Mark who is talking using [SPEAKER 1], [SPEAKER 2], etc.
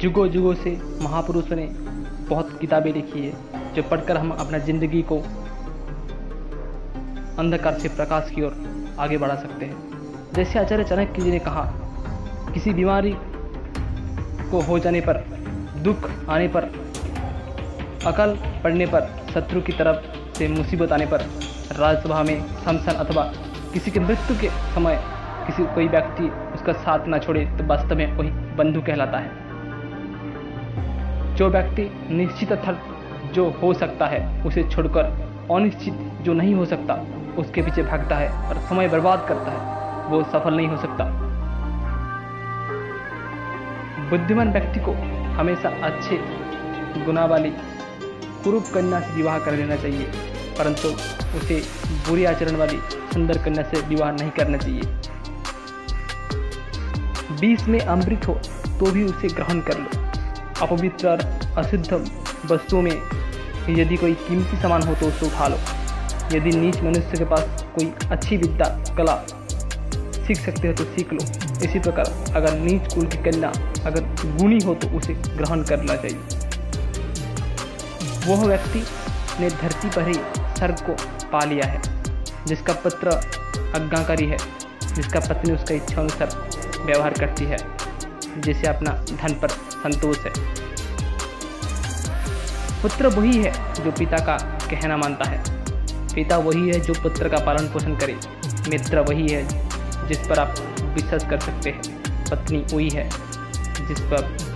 [SPEAKER 1] जुगों जुगों से महापुरुषों ने बहुत किताबें लिखी है, जो पढ़कर हम अपना ज़िंदगी को अंधकार से प्रकाश की ओर आगे बढ़ा सकते हैं। जैसे आचार्य चाणक्य जी ने कहा, किसी बीमारी को हो जाने पर, दुख आने पर, अकल पड़ने पर, शत्रु की तरफ़ से मुसीबत आने पर, राज्यसभा में शमशान अथवा किसी के मृत्यु के समय किसी कोई व्यक्ति उसका साथ ना छोड़े तो वास्तव में वही बंधु कहलाता है। जो व्यक्ति निश्चित अर्थ जो हो सकता है, उसे छोड़कर अनिश्चित जो नहीं हो सकता, उसके पीछे भागता है और समय बर्बाद करता है। वो सफल नहीं हो सकता। बुद्धिमान व्यक्ति को हमेशा अच्छे गुना वाली कुरूप कन्या से विवाह कर लेना चाहिए, परंतु उसे बुरी आचरण वाली सुंदर कन्या से विवाह नहीं करना चाहिए। बीस में अमृत हो तो भी उसे ग्रहण कर लो। अपवित्र और अशुद्ध वस्तुओं में यदि कोई कीमती सामान हो तो उसे उठा लो। यदि नीच मनुष्य के पास कोई अच्छी विद्या, कला सीख सकते हो तो सीख लो। इसी प्रकार अगर नीच कुल की कन्या अगर गुणी हो तो उसे ग्रहण करना चाहिए। वह व्यक्ति ने धरती पर ही स्वर्ग को पा लिया है, जिसका पुत्र आज्ञाकारी है, जिसका पत्नी उसका इच्छा अनुसार व्यवहार करती है। जिसे अपना धन पर संतोष है। पुत्र वही है जो पिता का कहना मानता है। पिता वही है जो पुत्र का पालन पोषण करे। मित्र वही है जिस पर आप विश्वास कर सकते हैं। पत्नी वही है जिस पर